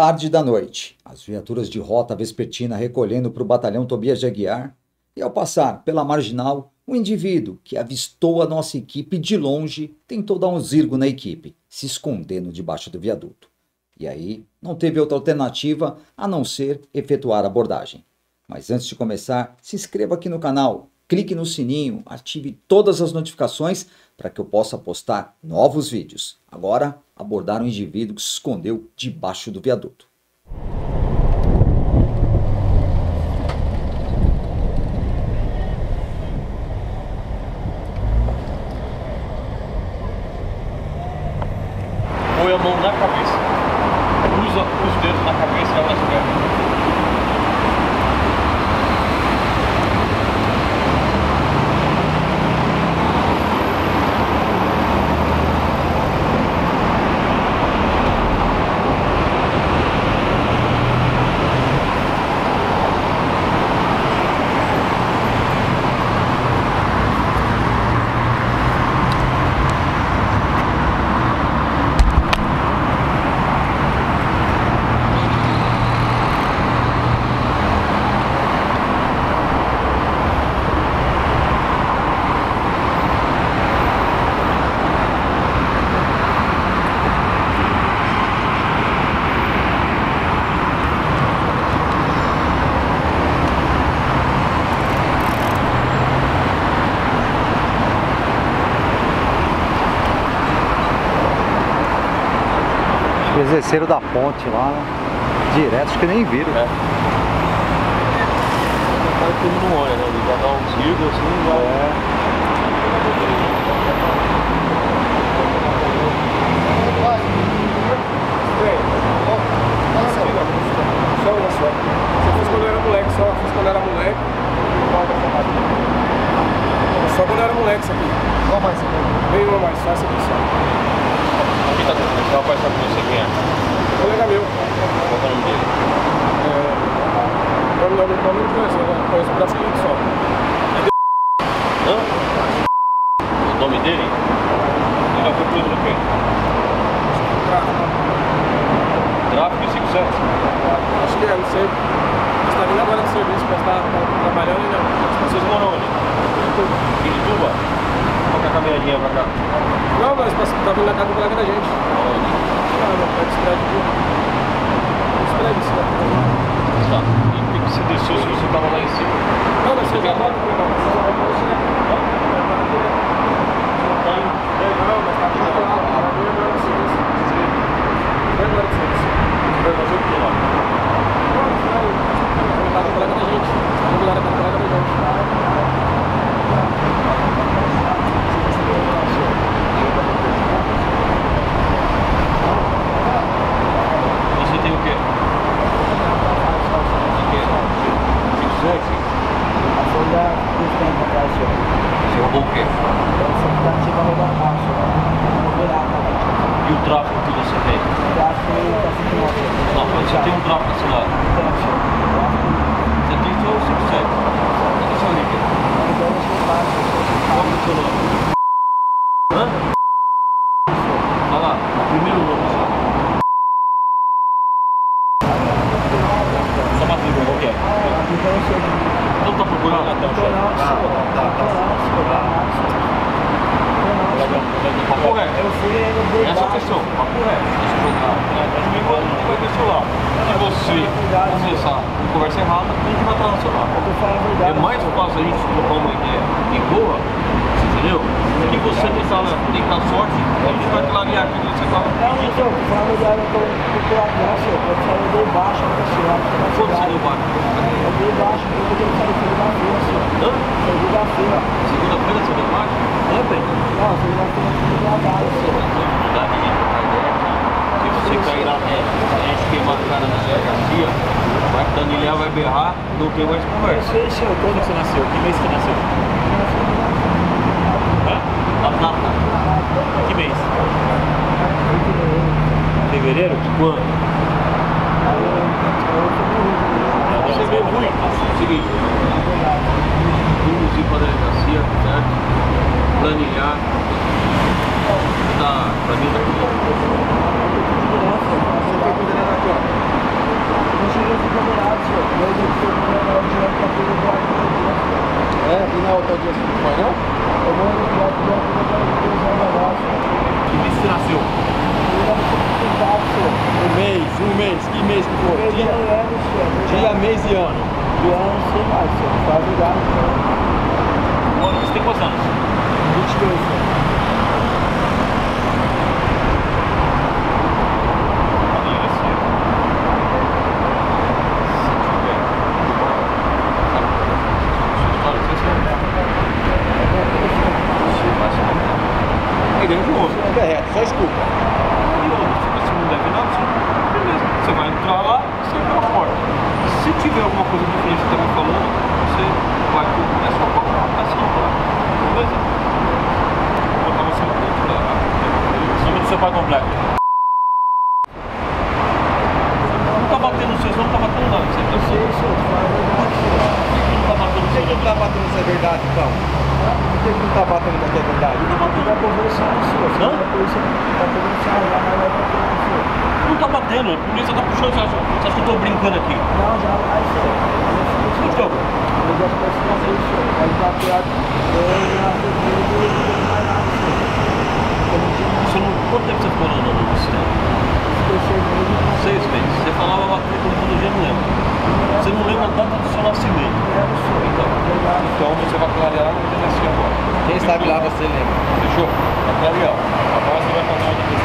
Tarde da noite, as viaturas de rota vespertina recolhendo para o batalhão Tobias de Aguiar, e ao passar pela marginal, o indivíduo que avistou a nossa equipe de longe tentou dar um zirgo na equipe, se escondendo debaixo do viaduto. E aí, não teve outra alternativa a não ser efetuar a abordagem. Mas antes de começar, se inscreva aqui no canal, clique no sininho, ative todas as notificações para que eu possa postar novos vídeos. Agora, abordar um indivíduo que se escondeu debaixo do viaduto. Põe a mão na cabeça. Usa os dedos na cabeça e ela esquerda. Acho que eles desceram da ponte lá, né? direto, acho que nem viram. É. Olha, né? Ele já dá um giro assim, vai. Só uma só. Você fez quando eu era moleque só, fiz quando eu era moleque. Só quando eu era moleque isso aqui. Qual mais? Vem uma mais, só essa aqui só. Quem tá com esse rapaz tá com você quem é? Colega meu. Qual é o nome dele? É... Eu não, não, não conheço, eu conheço o brasileiro só. Hã? O nome dele? Ele já foi preso no quê? Tráfico e 57? Acho que é, não sei. Você tá vindo agora de serviço, mas tá, tá trabalhando ainda. Vocês moram onde? Pirituba? Qual que é a caminhadinha pra cá? Não, mas tá vindo na casa do colega da gente. Aonde? Ah, não, esperar de dia. Esse prédio, esse prédio. Tá. E por que que você desceu se você tava lá em cima? Não, mas você já volta pro irmão. Você já vai pra você. Não, mas tá vindo agora. Tá vindo agora de serviço. Vem agora de serviço. Vai fazer o que lá? Tá com o colega da gente. Tá com o colega da colega da gente. Você tem o quê? O quê? 57? A folha dos tempos atrás, senhor. Você roubou o quê? Então, você está tive a roubar carro, senhor. Vou virar, tá? E o tráfico que você tem? Eu acho que ele está sentindo uma coisa. Não, mas você tem um tráfico assinado. Então, senhor. Você tem só o 57. Cadê seu líquido? Então, eu sou fácil, senhor. Qual que é o seu nome? Hã? Olha lá, o primeiro nome seu. Só matrícula, qual que é? Então, eu sou Então tá procurando até o chefe. Papo reto. Eu fui ainda do Essa é a questão, papo reto. Esse programa. Mas me manda não vai ver celular. Se você começar com conversa errada, tem que matar no celular. Eu falando a É verdade. mais fácil a gente trocar uma ideia de boa, você entendeu? Do que você tentar, tentar sorte, a gente vai clarear aquilo que você tá Não, não, senhor. Tô falando a verdade. Eu tô procurando, não, senhor. Eu falei de baixo, não, senhor. Quanto você deu baixo? Eu dei baixo, porque eu tenho que sair segunda-feira, senhor. Hã? Segunda-feira. Segunda-feira você deu baixo? Ontem? Não, segunda-feira eu fui trabalho, senhor. Não dá ninguém trocar ideia aqui. Se você cair na reta, a gente queimar a cara na delegacia, vai Daniel vai berrar, não tem mais conversa. Sei, senhor. Quando que você nasceu? Que mês que nasceu? Hã? Data. Que mês? Fevereiro? Quando? Você vê ruim. Seguinte. Vamos ir para a delegacia, certo? Planilhar. Tá, pra mim tá tudo bom. Você foi condenado aqui, ó. Um mês, que mês que foi? Dia, senhor. dia, mês e ano. De ano, sei mais, senhor. Faz lugar, senhor. Você tem quantos anos? 22, senhor. É grande osso. É reto, só escuta. E outra, se você não deve nada, você, beleza. Você vai entrar lá, você abre a porta. Se tiver alguma coisa diferente que me falando, você vai pro. É só colocação lá. Beleza? Vou botar você ponto da. Nome do seu pai completo. Não tá batendo no seu, não tá batendo nada. Você tá Sei, senhor. Faz lugar, senhor. não tá batendo no Por que seu. que não tá batendo se é verdade, então? Por que não tá batendo que é verdade? Não vai conversar, senhor. Não? A polícia tá conversando lá, mas vai conversar, senhor. Não tá batendo, a polícia tá puxando. Você acha, você acha que eu tô brincando aqui? Não, jamais, senhor. Então, Eu já uma vez, senhor. Vai estar pior. Eu já fui preso e não mais nada, senhor. Eu não tinha você não. Quanto tempo você ficou no, no, no sistema? esquecido mesmo. Seis meses. Você falava matrícula todo dia, não lembro. Você não lembra a data do seu nascimento. Lembro, senhor. Então, Verdade. então você vai clarear no DNC agora. Quem sabe lá você lembra. Fechou? Vai clarear. Agora você vai fazer uma defesa.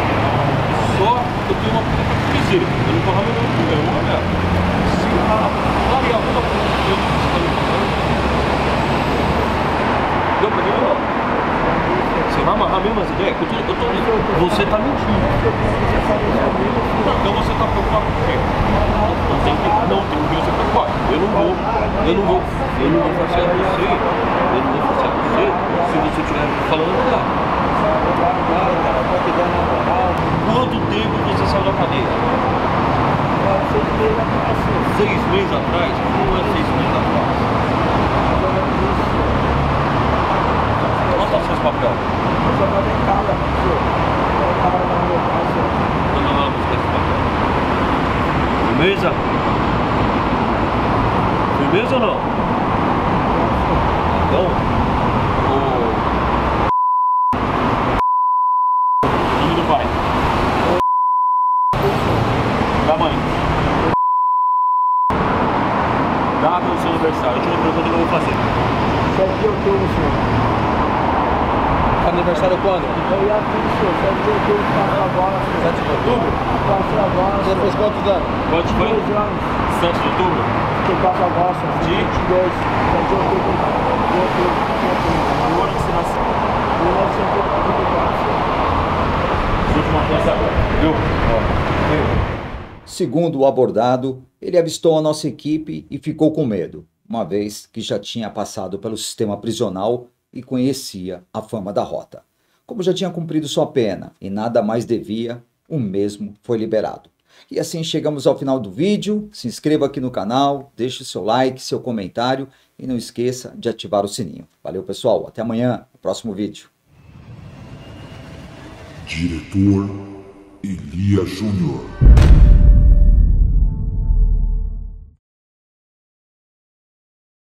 Só que eu tenho uma pra te dizer. Eu não tô ramando no eu não olhar. Se a clarear alguma coisa que eu você tá me falando. Deu pra ver ou não? Você vai amarrar mesmo as ideias? Que eu tô, eu tô, você tá mentindo. Não, então você tá preocupado com o quê? Não tem que, não tem que você preocupar. Eu não vou, eu não vou, eu não vou forçar você, eu não vou você se você estiver falando verdade. Cara, tá. Quanto tempo você saiu da cadeia? Seis meses atrás? Não é seis meses atrás. Quanto tá seus papéis? Quando ela buscar esse papel? Firmeza? Firmeza ou não? Então, o Nome do pai. Da mãe. Aniversário. Última pergunta que eu vou fazer. Tá aniversário quando? Eu ia vir, senhor. Sete de outubro, a bola, senhor. 7 de outubro? Passa a bola, Você senhor. fez quantos anos? Quanto foi? Dois anos. 7 de outubro? Que passa a bola, senhor. De? 22. Sete de outubro. De outubro. O ano que você nasceu. 1984, senhor. Última agora. Viu? Segundo o abordado, ele avistou a nossa equipe e ficou com medo, uma vez que já tinha passado pelo sistema prisional e conhecia a fama da rota. Como já tinha cumprido sua pena e nada mais devia, o mesmo foi liberado. E assim chegamos ao final do vídeo. Se inscreva aqui no canal, deixe seu like, seu comentário e não esqueça de ativar o sininho. Valeu, pessoal. Até amanhã, no próximo vídeo. Diretor Elia Júnior.